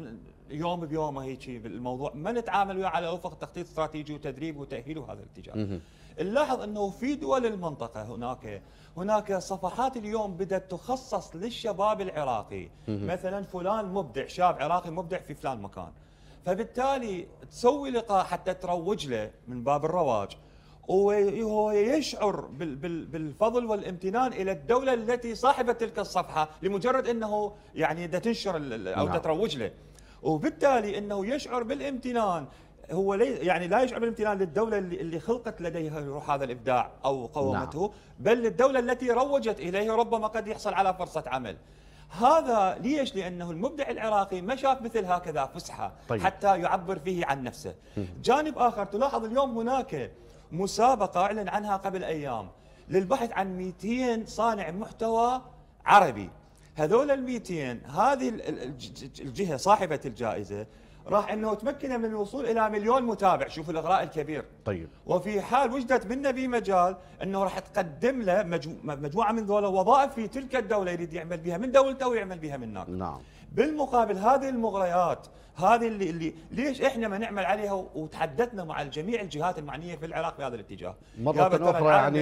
يوم بيومه هيك الموضوع ما نتعامل وياه على افق تخطيط استراتيجي وتدريب وتأهيل وهذا الاتجاه. نلاحظ أنه في دول المنطقة هناك هناك صفحات اليوم بدأت تخصص للشباب العراقي. مثلا فلان مبدع شاب عراقي مبدع في فلان مكان. فبالتالي تسوي لقاء حتى تروج له من باب الرواج. وهو يشعر بال- بال- بالفضل والامتنان إلى الدولة التي صاحبه تلك الصفحة لمجرد أنه يعني تنشر أو نعم. تتروج له. وبالتالي إنه يشعر بالامتنان هو لي يعني لا يشعر بالامتنان للدولة اللي, اللي خلقت لديها روح هذا الإبداع أو قومته نعم. بل للدولة التي روجت إليه ربما قد يحصل على فرصة عمل هذا ليش؟ لأنه المبدع العراقي ما شاف مثل هكذا فسحة طيب. حتى يعبر فيه عن نفسه. جانب آخر تلاحظ اليوم هناك مسابقة أعلن عنها قبل أيام للبحث عن 200 صانع محتوى عربي هذول ال 200 هذه ال- ال- الج- الجهة صاحبة الجائزة راح أنه تمكن من الوصول إلى مليون متابع. شوف الإغراء الكبير. طيب. وفي حال وجدت منه بمجال أنه راح تقدم له مجمو- مجموعة من ذولا وظائف في تلك الدولة يريد يعمل بها من دولته ويعمل بها من هناك. نعم. بالمقابل هذه المغريات هذه اللي, اللي ليش إحنا ما نعمل عليها وتحدثنا مع جميع الجهات المعنية في العراق في هذا الاتجاه مرة أخرى يعني.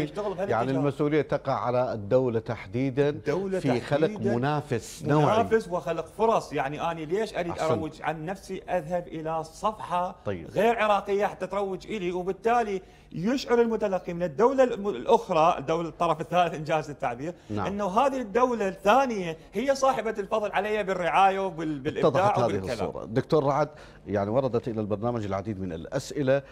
يعني المسؤولية تقع على الدولة تحديدا الدولة في خلق تحديداً منافس نوعي منافس وخلق فرص يعني أنا ليش أريد أحسنت. أروج عن نفسي أذهب إلى صفحة طيب. غير عراقية حتى تروج إلي وبالتالي يشعر المتلقي من الدولة الم- الأخرى الدولة الطرف الثالث إنجاز التعبير نعم. إنه هذه الدولة الثانية هي صاحبة الفضل علي بالرعايه وبالابداع اتضحت هذه وبالكلام. الصورة دكتور رعد يعني وردت إلى البرنامج العديد من الأسئلة. آه،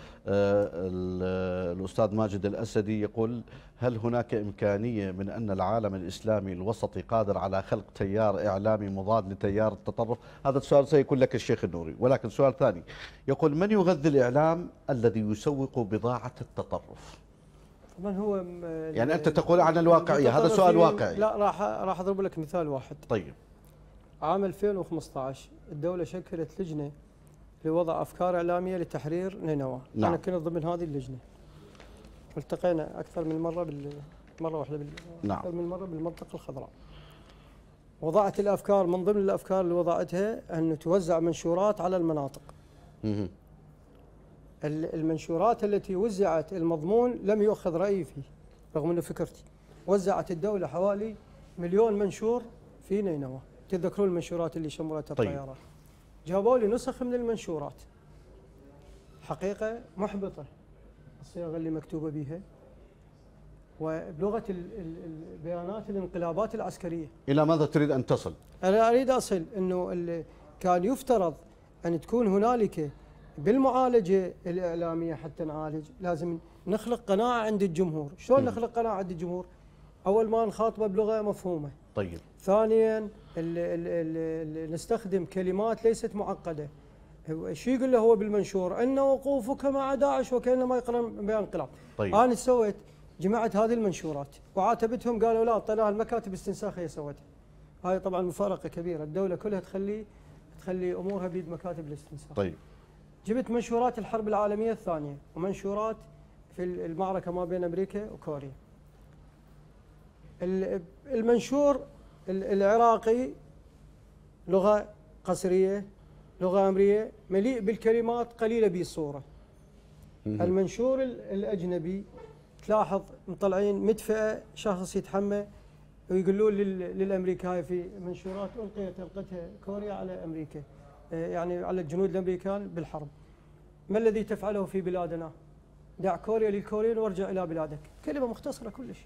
ال- الأستاذ ماجد الأسدي يقول هل هناك إمكانية من أن العالم الإسلامي الوسطي قادر على خلق تيار إعلامي مضاد لتيار التطرف؟ هذا السؤال سيكون لك الشيخ النوري. ولكن سؤال ثاني. يقول من يغذي الإعلام الذي يسوق بضاعة التطرف؟ طبعا هو؟ يعني أنت تقول عن الواقعية، هذا سؤال واقعي. لا راح راح أضرب لك مثال واحد. طيب. عام 2015 الدولة شكلت لجنة لوضع أفكار إعلامية لتحرير نينوى نعم. أنا كنت ضمن هذه اللجنة التقينا أكثر من مرة بال... مرة واحدة بال... نعم. أكثر من مرة بالمنطقة الخضراء وضعت الأفكار من ضمن الأفكار اللي وضعتها أن توزع منشورات على المناطق. ال- المنشورات التي وزعت المضمون لم يؤخذ رأيي فيه رغم أنه فكرتي وزعت الدولة حوالي مليون منشور في نينوى تذكرون المنشورات اللي شمرتها طيب. الطيارات جابوا لي نسخ من المنشورات. حقيقة محبطة الصيغة اللي مكتوبة بها ال- البيانات الانقلابات العسكرية. إلى ماذا تريد أن تصل؟ أنا أريد أصل أنه ال- كان يفترض أن تكون هنالك بالمعالجة الإعلامية حتى نعالج. لازم نخلق قناعة عند الجمهور. شلون. نخلق قناعة عند الجمهور؟ أول ما نخاطبه بلغة مفهومة. طيب. ثانيا ال ال ال ال نستخدم كلمات ليست معقدة هو- شو يقول له هو بالمنشور أن وقوفك مع داعش وكأنما يقرن بيان انقلاب طيب أنا سويت؟ جمعت هذه المنشورات وعاتبتهم قالوا لا اعطيناها المكاتب استنساخ هي سوتها. هاي طبعا مفارقة كبيرة، الدولة كلها تخلي تخلي أمورها بيد مكاتب الاستنساخ. طيب جبت منشورات الحرب العالمية الثانية ومنشورات في المعركة ما بين أمريكا وكوريا. ال- المنشور ال- العراقي لغة قصريه لغة أمرية مليء بالكلمات قليلة بالصورة. مهم. المنشور ال- الأجنبي تلاحظ مطلعين مدفئة شخص يتحمى ويقولون لل- للامريكا في منشورات ألقيت ألقتها كوريا على أمريكا آه، يعني على الجنود الأمريكان بالحرب. ما الذي تفعله في بلادنا؟ دع كوريا للكوريين وارجع إلى بلادك، كلمة مختصرة كلش.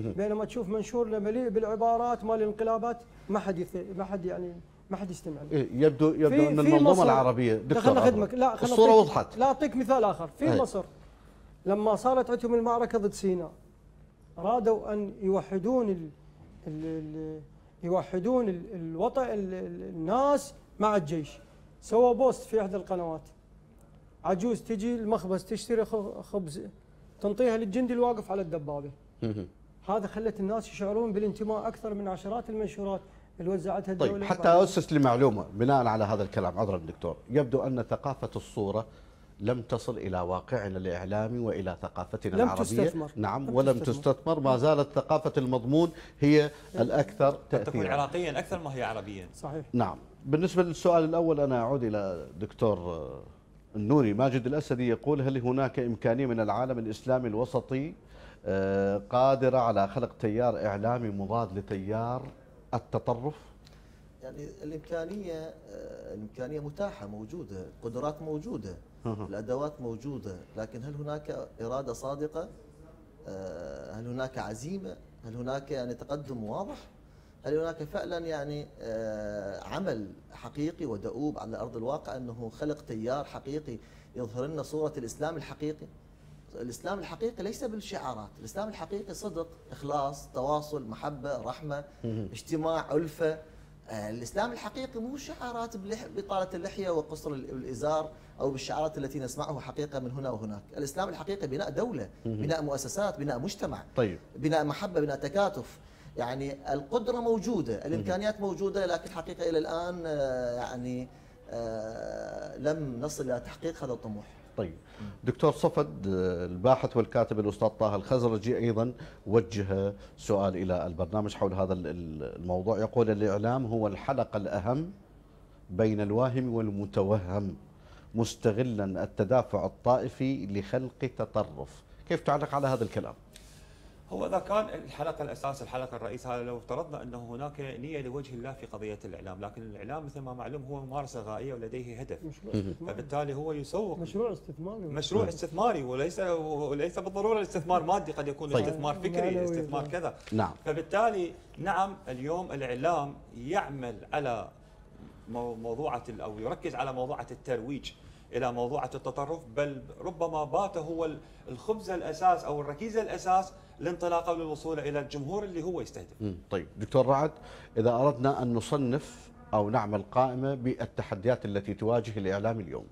بينما تشوف منشورنا مليء بالعبارات مال الانقلابات ما حد يث- ما حد يعني ما حد يستمع له. إيه، يبدو يبدو ان المنظومة مصر- العربية. دكتور خلنا خدمك لا خلنا الصورة وضحت. لا أعطيك مثال آخر. في أي. مصر لما صارت عندهم المعركة ضد سيناء ارادوا أن يوحدون ال ال ال يوحدون ال الوطن ال ال الناس مع الجيش. سووا بوست في إحدى القنوات. عجوز تجي المخبز تشتري خبز تنطيها للجندي الواقف على الدبابة. هذا خلت الناس يشعرون بالانتماء أكثر من عشرات المنشورات اللي وزعتها الدولة طيب حتى أسس لمعلومة بناء على هذا الكلام عذرا دكتور يبدو أن ثقافة الصورة لم تصل إلى واقعنا الإعلامي وإلى ثقافتنا لم العربية. تستثمر. نعم لم ولم تستثمر. تستثمر. ما زالت ثقافة المضمون هي الأكثر قد تكون تاثيرا. عراقيا أكثر ما هي عربيا. صحيح. نعم. بالنسبة للسؤال الأول أنا أعود إلى دكتور النوري ماجد الأسدي يقول هل هناك إمكانية من العالم الإسلامي الوسطي قادرة على خلق تيار إعلامي مضاد لتيار التطرف؟ يعني الإمكانية آه، الإمكانية متاحة موجودة القدرات موجودة أها. الأدوات موجودة لكن هل هناك إرادة صادقة؟ آه، هل هناك عزيمة؟ هل هناك يعني تقدم واضح؟ هل هناك فعلا يعني آه، عمل حقيقي ودؤوب على أرض الواقع أنه خلق تيار حقيقي يظهر لنا صورة الإسلام الحقيقي؟ الإسلام الحقيقي ليس بالشعارات. الإسلام الحقيقي صدق إخلاص تواصل محبة رحمة اجتماع ألفة. آه، الإسلام الحقيقي مو شعارات بطالة اللحية وقصر ال- الإزار أو بالشعارات التي نسمعه حقيقة من هنا وهناك، الإسلام الحقيقي بناء دولة، بناء مؤسسات، بناء مجتمع، طيب. بناء محبة، بناء تكاتف. يعني القدرة موجودة، الإمكانيات موجودة لكن حقيقة إلى الآن آه، يعني آه، لم نصل إلى تحقيق هذا الطموح. طيب. دكتور صفد الباحث والكاتب الأستاذ طه الخزرجي أيضا وجه سؤال إلى البرنامج حول هذا ال- ال- الموضوع. يقول الإعلام هو الحلقة الأهم بين الواهم والمتوهم مستغلا التدافع الطائفي لخلق تطرف. كيف تعلق على هذا الكلام؟ هو إذا كان الحلقة الأساس الحلقة الرئيس هذا لو افترضنا أنه هناك نية لوجه الله في قضية الإعلام، لكن الإعلام مثل ما معلوم هو ممارسة غائية ولديه هدف، مشروع استثماري. فبالتالي هو يسوق. مشروع استثماري. مشروع استثماري وليس وليس بالضرورة الاستثمار مادي قد يكون طيب. استثمار فكري. استثمار كذا. نعم. فبالتالي نعم اليوم الإعلام يعمل على مو- موضوعة أو يركز على موضوعة الترويج إلى موضوعة التطرف بل ربما بات هو ال- الخبز الأساس أو الركيزة الأساس لانطلاقه للوصول إلى الجمهور اللي هو يستهدف. طيب دكتور رعد إذا أردنا أن نصنف أو نعمل قائمة بالتحديات التي تواجه الإعلام اليوم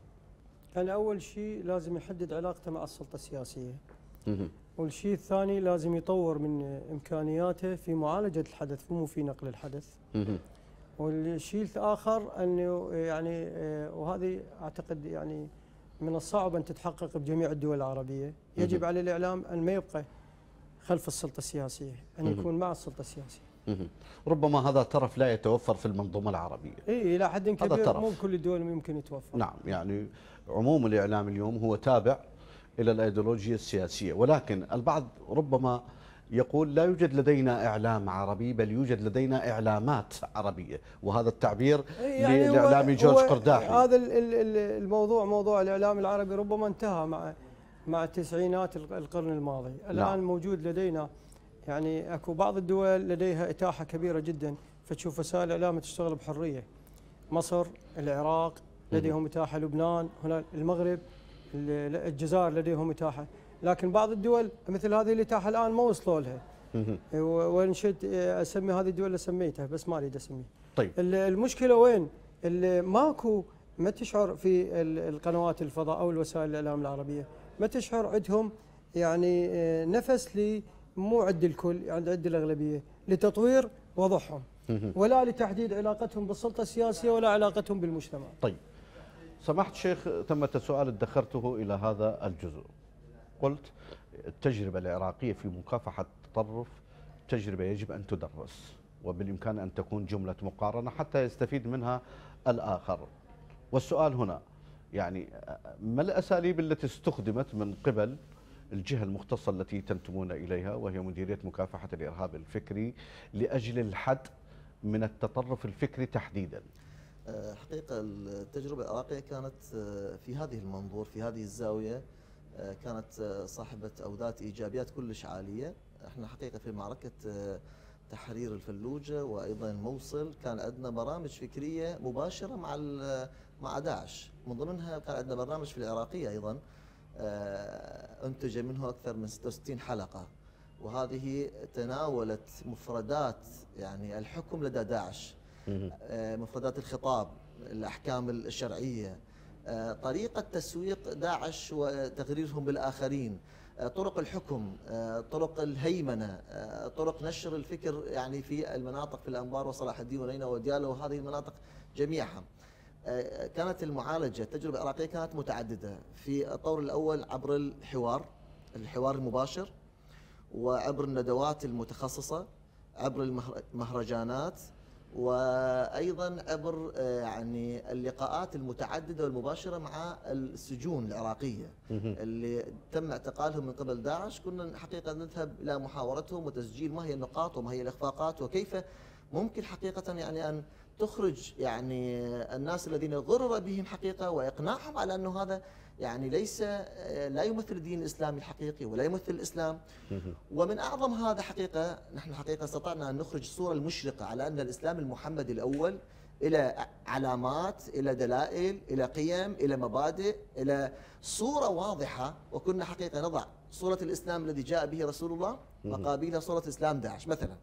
أنا أول شيء لازم يحدد علاقته مع السلطة السياسية. والشيء الثاني لازم يطور من إمكانياته في معالجة الحدث مو في نقل الحدث. والشيء الآخر أنه يعني آه، وهذه أعتقد يعني من الصعب أن تتحقق بجميع الدول العربية يجب. على الإعلام أن ما يبقى خلف السلطة السياسية أن. يكون مع السلطة السياسية. ربما هذا طرف لا يتوفر في المنظومة العربية إيه إلى حد كبير. مو بكل الدول يمكن يتوفر نعم يعني عموم الإعلام اليوم هو تابع إلى الايديولوجيا السياسية ولكن البعض ربما يقول لا يوجد لدينا إعلام عربي بل يوجد لدينا إعلامات عربية وهذا التعبير يعني للاعلامي جورج قرداحي هذا ال- ال- ال- الموضوع موضوع الإعلام العربي ربما انتهى مع مع التسعينات الق- القرن الماضي، الآن نعم. موجود لدينا يعني أكو بعض الدول لديها إتاحة كبيرة جدا فتشوف وسائل الاعلام تشتغل بحرية. مصر، العراق لديهم إتاحة، لبنان، هنا المغرب، ال- الجزائر لديهم إتاحة، لكن بعض الدول مثل هذه الاتاحه الآن ما وصلوا لها. وإن شئت أسمي هذه الدول اللي سميتها بس ما أريد أسميها. طيب ال- المشكلة وين؟ اللي ماكو ما تشعر في ال- القنوات الفضاء أو الوسائل الإعلام العربية ما تشعر عندهم يعني آه، نفس لي مو عند الكل عند عند الأغلبية لتطوير وضعهم. ولا لتحديد علاقتهم بالسلطة السياسية ولا علاقتهم بالمجتمع. طيب سمحت شيخ ثمة سؤال ادخرته إلى هذا الجزء قلت التجربة العراقية في مكافحة التطرف تجربة يجب أن تدرس وبالإمكان أن تكون جملة مقارنة حتى يستفيد منها الآخر والسؤال هنا يعني ما الأساليب التي استخدمت من قبل الجهة المختصة التي تنتمون إليها وهي مديرية مكافحة الإرهاب الفكري لأجل الحد من التطرف الفكري تحديداً؟ حقيقة التجربة العراقية كانت في هذه المنظور في هذه الزاوية كانت صاحبة أو ذات إيجابيات كلش عالية. إحنا حقيقة في معركة تحرير الفلوجة وأيضا الموصل كان عندنا برامج فكرية مباشرة مع مع داعش. من ضمنها كان عندنا برنامج في العراقية أيضا آه، أنتج منه أكثر من 66 حلقة. وهذه تناولت مفردات يعني الحكم لدى داعش. آه، مفردات الخطاب الأحكام الشرعية. آه، طريقة تسويق داعش وتغريرهم بالآخرين. طرق الحكم آه، طرق الهيمنة آه، طرق نشر الفكر يعني في المناطق في الأنبار وصلاح الدين ونينا وديالى وهذه المناطق جميعها. آه، كانت المعالجة التجربة العراقية كانت متعددة. في الطور الأول عبر الحوار الحوار المباشر وعبر الندوات المتخصصة عبر المهر- المهرجانات وأيضا عبر آه، يعني اللقاءات المتعددة والمباشرة مع السجون العراقية. اللي تم اعتقالهم من قبل داعش كنا حقيقة نذهب إلى محاورتهم وتسجيل ما هي النقاط وما هي الإخفاقات وكيف ممكن حقيقة يعني أن تخرج يعني الناس الذين غرر بهم حقيقة وإقناعهم على انه هذا يعني ليس آه، لا يمثل الدين الإسلامي الحقيقي ولا يمثل الإسلام. ومن أعظم هذا حقيقة نحن حقيقة استطعنا أن نخرج الصورة المشرقة على أن الإسلام المحمدي الأول إلى علامات إلى دلائل إلى قيم إلى مبادئ إلى صورة واضحة وكنا حقيقة نضع صورة الإسلام الذي جاء به رسول الله. مقابلها صورة إسلام داعش مثلا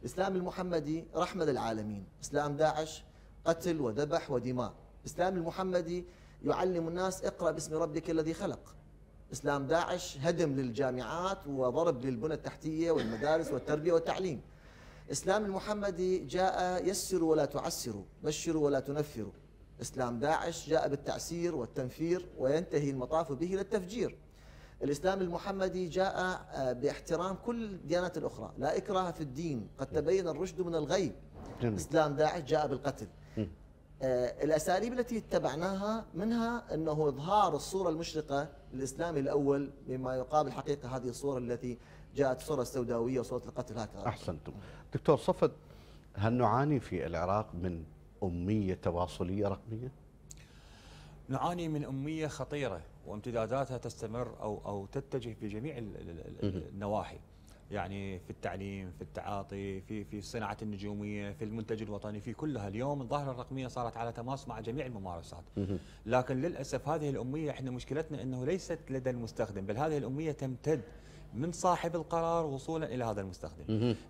الإسلام المحمدي رحمة للعالمين إسلام داعش قتل وذبح ودماء الإسلام المحمدي يعلم الناس اقرأ باسم ربك الذي خلق. إسلام داعش هدم للجامعات وضرب للبنى التحتية والمدارس والتربية والتعليم. إسلام المحمدي جاء يسروا ولا تعسروا بشروا ولا تنفروا إسلام داعش جاء بالتعسير والتنفير وينتهي المطاف به إلى التفجير. الإسلام المحمدي جاء آه، باحترام كل الديانات الأخرى. لا إكراه في الدين قد تبين الرشد من الغي جميل. إسلام داعش جاء بالقتل. آه، الأساليب التي اتبعناها منها أنه إظهار الصورة المشرقة للإسلام الأول بما يقابل حقيقة هذه الصورة التي جاءت صورة سوداوية وصورة القتل هكذا أحسنتم دكتور صفد هل نعاني في العراق من أمية تواصلية رقمية؟ نعاني من أمية خطيرة وامتداداتها تستمر أو أو تتجه في جميع ال- ال- ال- مهم. النواحي يعني في التعليم في التعاطي في في الصناعة النجومية في المنتج الوطني في كلها اليوم الظاهرة الرقمية صارت على تماس مع جميع الممارسات. لكن للأسف هذه الأمية إحنا مشكلتنا أنه ليست لدى المستخدم بل هذه الأمية تمتد من صاحب القرار وصولا إلى هذا المستخدم.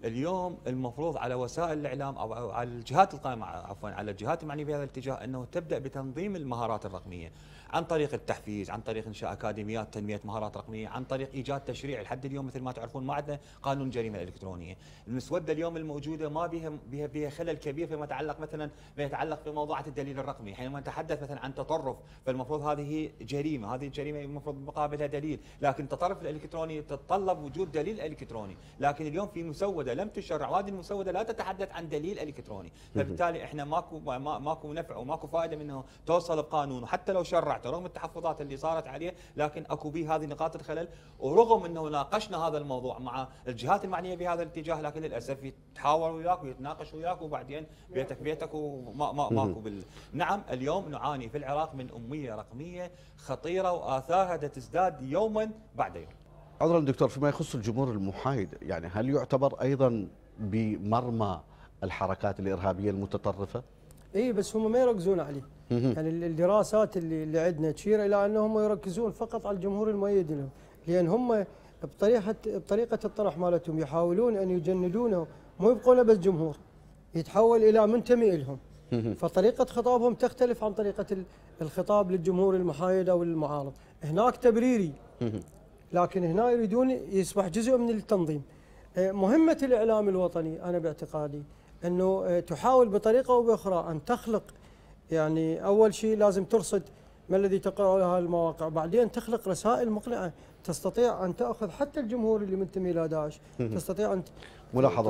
اليوم المفروض على وسائل الإعلام أو أو على الجهات القائمة عفوا على الجهات المعنية في هذا الاتجاه إنه تبدأ بتنظيم المهارات الرقمية عن طريق التحفيز، عن طريق إنشاء أكاديميات تنمية مهارات رقمية، عن طريق إيجاد تشريع. لحد اليوم مثل ما تعرفون ما عندنا قانون الجريمه الالكترونيه، المسودة اليوم الموجودة ما بها بها بها خلل كبير فيما يتعلق مثلا فيما يتعلق في موضوعه الدليل الرقمي، حينما نتحدث مثلا عن تطرف فالمفروض هذه جريمة، هذه الجريمة المفروض مقابلها دليل، لكن التطرف الإلكتروني تتطلب وجود دليل إلكتروني، لكن اليوم في مسودة لم تشرع. وهذه المسودة لا تتحدث عن دليل إلكتروني، فبالتالي إحنا ماكو ما ماكو نفع وماكو فائدة من إنه توصل بقانون. وحتى لو شرعته رغم التحفظات اللي صارت عليه لكن أكو به هذه نقاط الخلل. ورغم إنه ناقشنا هذا الموضوع مع الجهات المعنية بهذا الاتجاه لكن للأسف يتحاور وياك ويتناقش وياك وبعدين بيتك بيتك وما ما ماكو بال نعم اليوم نعاني في العراق من أمية رقمية خطيرة وآثارها تزداد يوما بعد يوم. عذرا دكتور فيما يخص الجمهور المحايد يعني هل يعتبر أيضا بمرمى الحركات الإرهابية المتطرفة؟ اي بس هم ما يركزون عليه. يعني ال- الدراسات اللي اللي عندنا تشير إلى أنهم يركزون فقط على الجمهور المؤيد لهم. لأن هم بطريقه بطريقة الطرح مالتهم يحاولون أن يجندونه. مو يبقونه بس جمهور. يتحول إلى منتمي لهم. فطريقة خطابهم تختلف عن طريقة ال- الخطاب للجمهور المحايد أو المعارض. هناك تبريري. لكن هنا يريدون يصبح جزء من التنظيم. آه، مهمة الإعلام الوطني أنا باعتقادي أنه آه، تحاول بطريقة أو بأخرى أن تخلق يعني أول شيء لازم ترصد ما الذي تقع لها المواقع بعدين تخلق رسائل مقنعة تستطيع أن تأخذ حتى الجمهور اللي منتمي إلى داعش تستطيع أن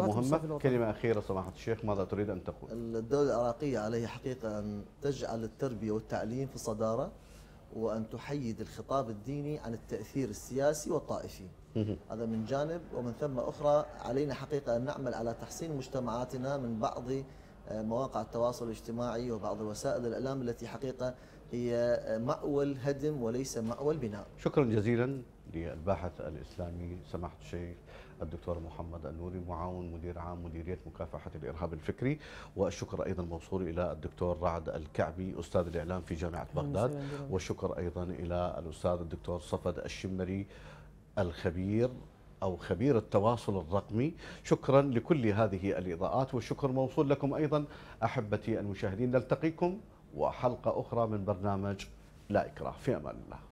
مهمة الوطني. كلمة أخيرة سماحه الشيخ ماذا تريد أن تقول؟ الدولة العراقية عليها حقيقة أن تجعل التربية والتعليم في الصدارة وأن تحيد الخطاب الديني عن التأثير السياسي والطائفي. هذا من جانب ومن ثم أخرى علينا حقيقة أن نعمل على تحسين مجتمعاتنا من بعض آه، مواقع التواصل الاجتماعي وبعض وسائل الإعلام التي حقيقة هي آه، مأول هدم وليس مأول بناء. شكرا جزيلا للباحث الإسلامي سماحة الشيخ الدكتور محمد النوري معاون مدير عام مديرية مكافحة الإرهاب الفكري. والشكر أيضا موصول إلى الدكتور رعد الكعبي أستاذ الإعلام في جامعة بغداد. والشكر أيضا إلى الأستاذ الدكتور صفد الشمري الخبير أو خبير التواصل الرقمي. شكرا لكل هذه الإضاءات والشكر موصول لكم أيضا أحبتي المشاهدين. نلتقيكم وحلقة أخرى من برنامج لا إكراه في أمان الله.